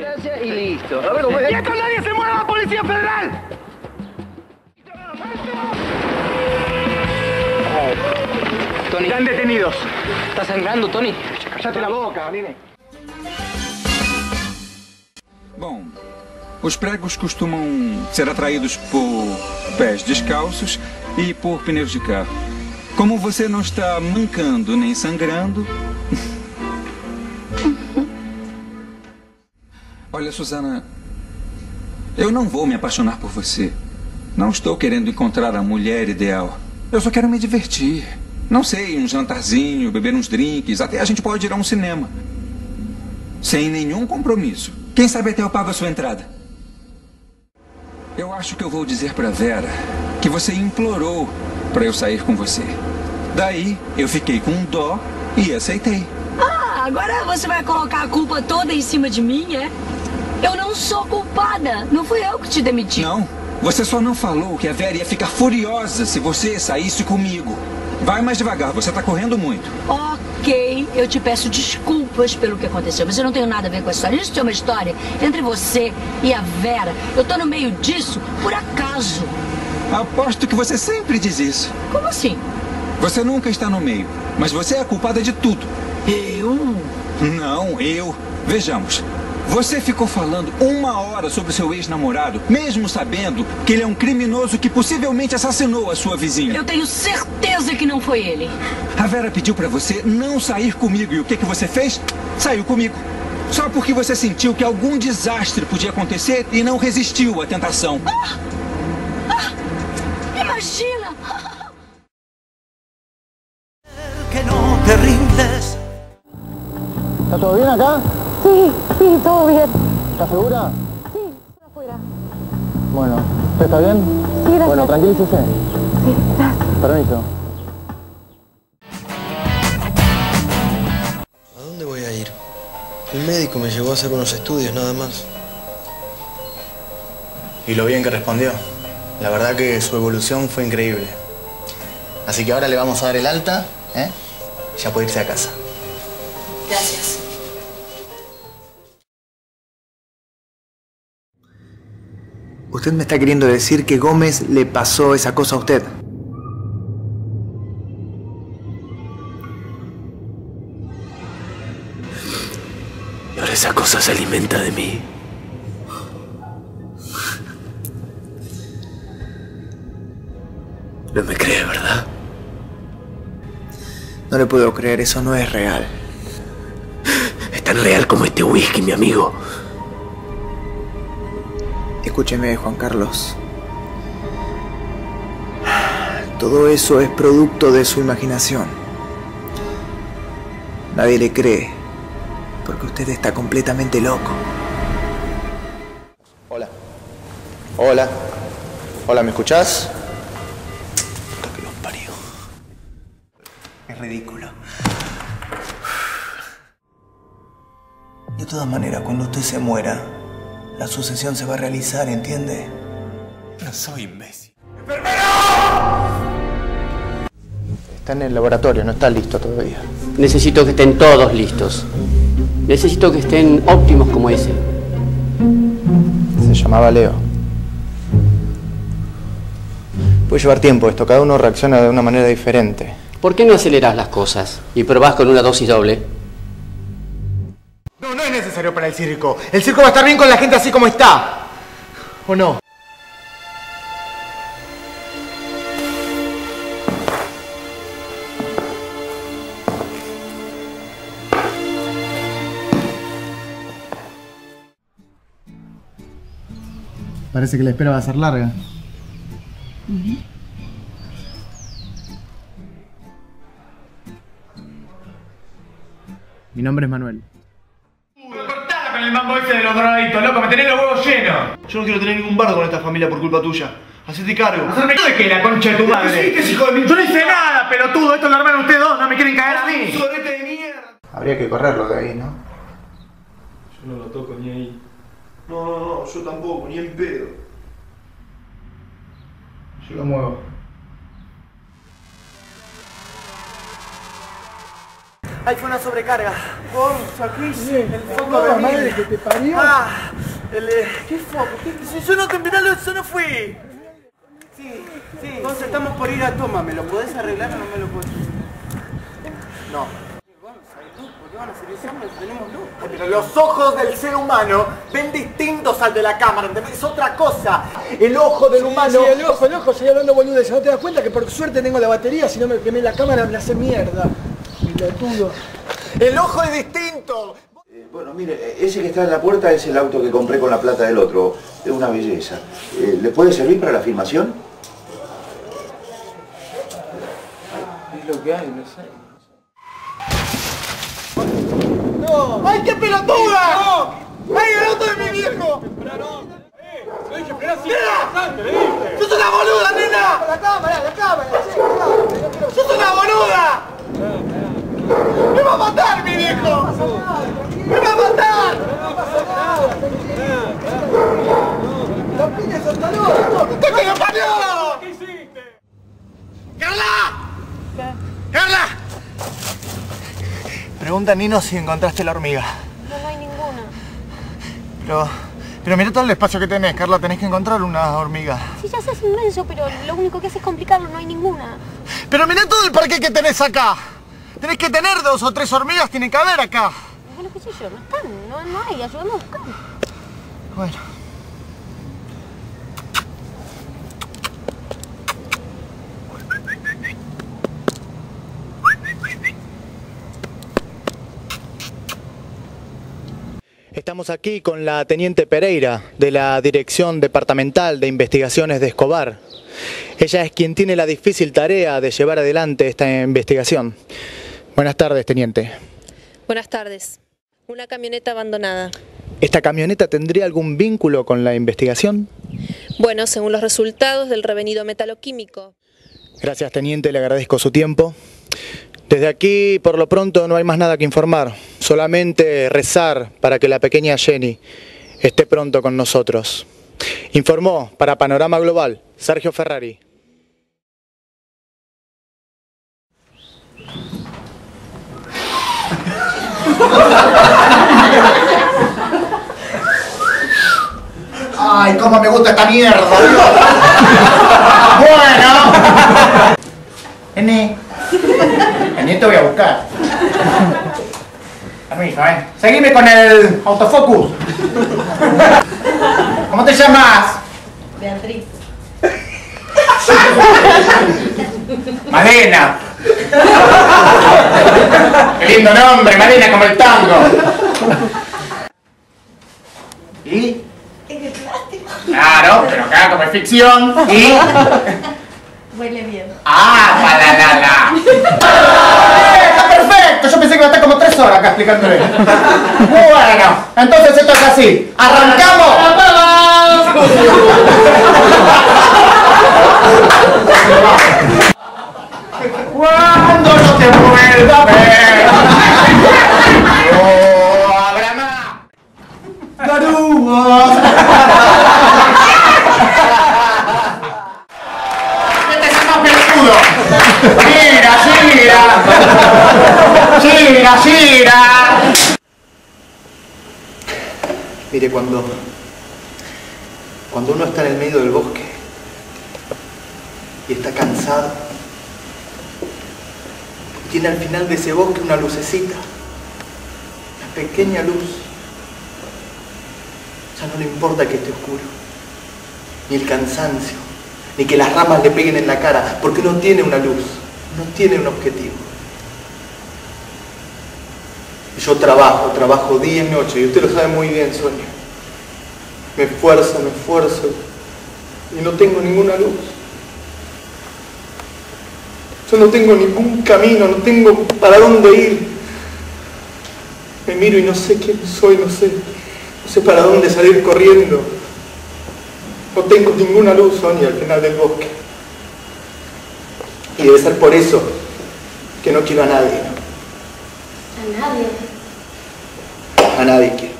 gracias y listo. A ver. ¡Y esto nadie se mueve a la Policía Federal! Tony, Están detenidos. ¿está sangrando, Tony? Cállate la boca, nene. Bom, os pregos costumam ser atraídos por pés descalços e por pneus de carro. Como você não está mancando nem sangrando. Olha, Susana, eu não vou me apaixonar por você. Não estou querendo encontrar a mulher ideal. Eu só quero me divertir. Não sei, um jantarzinho, beber uns drinks, até a gente pode ir a um cinema. Sem nenhum compromisso. Quem sabe até eu pago a sua entrada. Eu acho que eu vou dizer pra Vera que você implorou pra eu sair com você. Daí eu fiquei com dó e aceitei. Ah, agora você vai colocar a culpa toda em cima de mim, é? Eu não sou culpada. Não fui eu que te demiti. Não, você só não falou que a Vera ia ficar furiosa se você saísse comigo. Vai mais devagar, você tá correndo muito. Ok, eu te peço desculpas pelo que aconteceu, mas eu não tenho nada a ver com a história. Isso é uma história entre você e a Vera. Eu tô no meio disso por acaso. Aposto que você sempre diz isso. Como assim? Você nunca está no meio, mas você é a culpada de tudo. Eu? Não, eu. Vejamos. Você ficou falando uma hora sobre seu ex-namorado, mesmo sabendo que ele é um criminoso que possivelmente assassinou a sua vizinha. Eu tenho certeza que não foi ele. A Vera pediu pra você não sair comigo e o que, que você fez? Saiu comigo. Só porque você sentiu que algum desastre podia acontecer e não resistiu à tentação. Imagina! que no te rindes. ¿Está todo bien acá? Sí, sí, todo bien. ¿Estás segura? Sí, estoy afuera. Bueno, ¿usted está bien? Sí, gracias. Bueno, tranquilícese. Sí, gracias. Permiso. ¿A dónde voy a ir? El médico me llevó a hacer unos estudios nada más. Y lo bien que respondió. La verdad que su evolución fue increíble. Así que ahora le vamos a dar el alta, ¿eh? Ya puede irse a casa. Gracias. Usted me está queriendo decir que Gómez le pasó esa cosa a usted. Y ahora esa cosa se alimenta de mí. No me cree, ¿verdad? No le puedo creer, eso no es real. Es tan real como este whisky, mi amigo. Escúcheme, Juan Carlos. Todo eso es producto de su imaginación. Nadie le cree, porque usted está completamente loco. Hola. Hola. Hola, ¿me escuchás? Puta que los parió. Es ridículo. De todas maneras, cuando usted se muera, la sucesión se va a realizar, ¿entiende? No soy imbécil. Está en el laboratorio, no está listo todavía. Necesito que estén todos listos. Necesito que estén óptimos como ese. Se llamaba Leo. Puede llevar tiempo esto, cada uno reacciona de una manera diferente. ¿Por qué no aceleras las cosas y probás con una dosis doble? No, no es necesario para el circo. El circo va a estar bien con la gente así como está. ¿O no? Parece que la espera va a ser larga. Mi nombre es Manuel. Cortala con el mambo ese de los drogaditos, loco, me tenés los huevos llenos. Yo no quiero tener ningún bardo con esta familia por culpa tuya. Hacete cargo. ¿Hacerme de qué, la concha de tu madre? Sí, que hijo de mi- Yo no hice nada, pelotudo, esto lo armaron ustedes dos, no me quieren caer a mí. ¡Sorete de mierda! Habría que correrlo de ahí, ¿no? Yo no lo toco ni ahí. No, no, no, yo tampoco, ni en pedo. Yo lo muevo. Ahí fue una sobrecarga. Gonza, ¿qué hice? El foco de madre madre que te parió. Ah, el, eh, ¿Qué foco? ¿Qué si yo no te mirá, yo no fui. Sí, sí. Entonces estamos por ir a toma, ¿me lo podés arreglar o no me lo podés? No. ¿Por. Pero los ojos del ser humano ven distintos al de la cámara, ¿entendés? Es otra cosa. El ojo del humano... Sí, el ojo, el ojo, estoy hablando boludeces. ¿No te das cuenta que por suerte tengo la batería? Si no me quemé la cámara me hace mierda. El ojo es distinto. Eh, Bueno, mire, ese que está en la puerta es el auto que compré con la plata del otro. Es una belleza. Eh, ¿Le puede servir para la filmación? Es lo que hay, no sé. ¡No! ¡Ay, qué pelotuda! ¡Ay, el auto de mi viejo! ¡Nena! ¡Sos una boluda, nena! La cámara, la cámara, sí, cuidado. ¡Sos una boluda! ¡Me va a matar, mi viejo! ¡Me va a matar! Los pines son tarones. ¡Te que lo parió! ¿Qué hiciste? ¡Carla! ¡Carla! Pregunta a Nino si encontraste la hormiga. No, no hay ninguna. Pero, pero mira todo el espacio que tenés, Carla. Tenés que encontrar una hormiga. Sí, ya sé, es inmenso, pero lo único que hace es complicarlo, no hay ninguna. Pero mirá todo el parque que tenés acá. Tenés que tener dos o tres hormigas, tiene que haber acá. Bueno, qué sé yo, no están, no, no hay, ayúdame a buscar. Bueno. Estamos aquí con la Teniente Pereira de la Dirección Departamental de Investigaciones de Escobar. Ella es quien tiene la difícil tarea de llevar adelante esta investigación. Buenas tardes, Teniente. Buenas tardes. Una camioneta abandonada. ¿Esta camioneta tendría algún vínculo con la investigación? Bueno, según los resultados del revenido metaloquímico. Gracias, Teniente, le agradezco su tiempo. Desde aquí, por lo pronto, no hay más nada que informar. Solamente rezar para que la pequeña Jenny esté pronto con nosotros. Informó para Panorama Global Sergio Ferrari. Ay, cómo me gusta esta mierda. bueno. Vení. Vení, te voy a buscar. Permiso, eh. Seguime con el autofocus. ¿Cómo te llamas? Beatriz. Madena. Qué lindo nombre, Madena, como el tango. ¿Y? Claro, pero acá como es ficción. ¿Y? Huele bien. ¡Ah, la la la! ¡Eh, ¡Está perfecto! Yo pensé que iba a estar como tres horas acá explicándole. Bueno, entonces esto es así. ¡Arrancamos! Cuando no te vuelva a ver. Oh, habrá más. Garúos. Este es el más peludo. Gira, gira. Gira, gira. Mire, cuando, cuando uno está en el medio del bosque y está cansado, tiene al final de ese bosque una lucecita, una pequeña luz. Ya no le importa que esté oscuro, ni el cansancio, ni que las ramas le peguen en la cara, porque no tiene una luz, no tiene un objetivo. Yo trabajo, trabajo día y noche, y usted lo sabe muy bien, Sonia. Me esfuerzo, me esfuerzo, y no tengo ninguna luz. Yo no tengo ningún camino, no tengo para dónde ir. Me miro y no sé quién soy, no sé, no sé para dónde salir corriendo. No tengo ninguna luz, Sonia, al final del bosque. Y debe ser por eso que no quiero a nadie. Nadie. A nadie quiero.